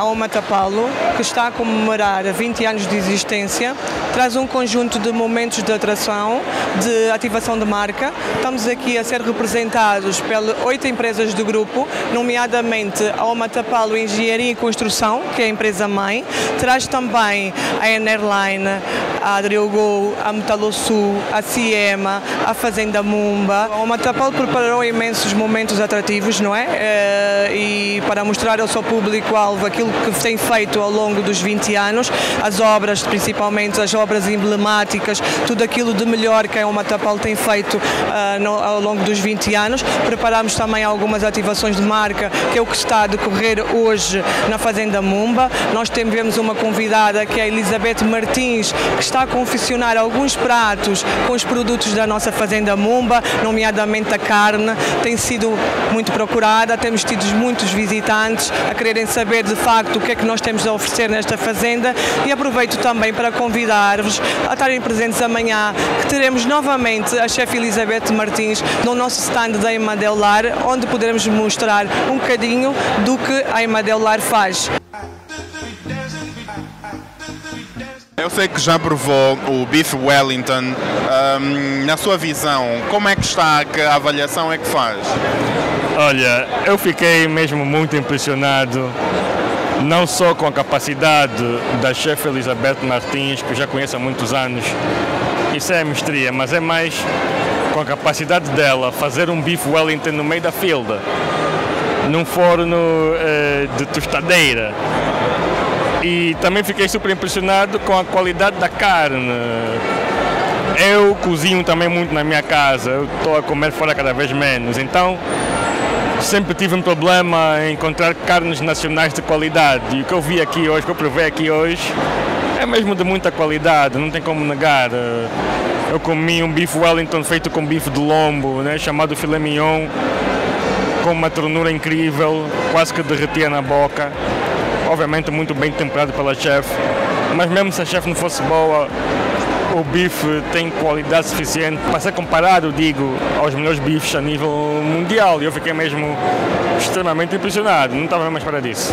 a Oma Tapalo, que está a comemorar 20 anos de existência, traz um conjunto de momentos de atração, de ativação de marca. Estamos aqui a ser representados pelas oito empresas do grupo, nomeadamente a Oma Tapalo Engenharia e Construção, que é a empresa mãe, traz também a Enerline, a Adriogol, a Metalosul, a Ciema, a Fazenda Mumba. A Oma Tapalo preparou imensos momentos atrativos, não é? Para mostrar ao seu público-alvo aquilo que tem feito ao longo dos 20 anos, as obras, principalmente as obras emblemáticas, tudo aquilo de melhor que a Oma Tapalo tem feito uh, no, ao longo dos 20 anos. Preparamos também algumas ativações de marca, que é o que está a decorrer hoje na Fazenda Mumba. Nós temos uma convidada que é a Elizabeth Martins, que está a confeccionar alguns pratos com os produtos da nossa Fazenda Mumba, nomeadamente a carne. Tem sido muito procurada, temos tido muitos visitantes a quererem saber de facto o que é que nós temos a oferecer nesta fazenda e aproveito também para convidar-vos a estarem presentes amanhã, que teremos novamente a chefe Elizabeth Martins no nosso stand da Emadelar, onde poderemos mostrar um bocadinho do que a Emadelar faz. Eu sei que já provou o Beef Wellington. Um, na sua visão, como é que está? Que avaliação é que faz? Olha, eu fiquei mesmo muito impressionado, não só com a capacidade da chefe Elizabeth Martins, que eu já conheço há muitos anos, isso é mestria, mas é mais com a capacidade dela fazer um Beef Wellington no meio da filda, num forno eh, de tostadeira e também fiquei super impressionado com a qualidade da carne. Eu cozinho também muito na minha casa, estou a comer fora cada vez menos, então sempre tive um problema em encontrar carnes nacionais de qualidade. E o que eu vi aqui hoje, o que eu provei aqui hoje, é mesmo de muita qualidade, não tem como negar. Eu comi um bife Wellington feito com bife de lombo, né, chamado filé mignon, com uma ternura incrível, quase que derretia na boca obviamente muito bem temperado pela chefe, mas mesmo se a chefe não fosse boa, o bife tem qualidade suficiente para ser comparado, digo, aos melhores bifes a nível mundial. E eu fiquei mesmo extremamente impressionado, não estava à espera disso.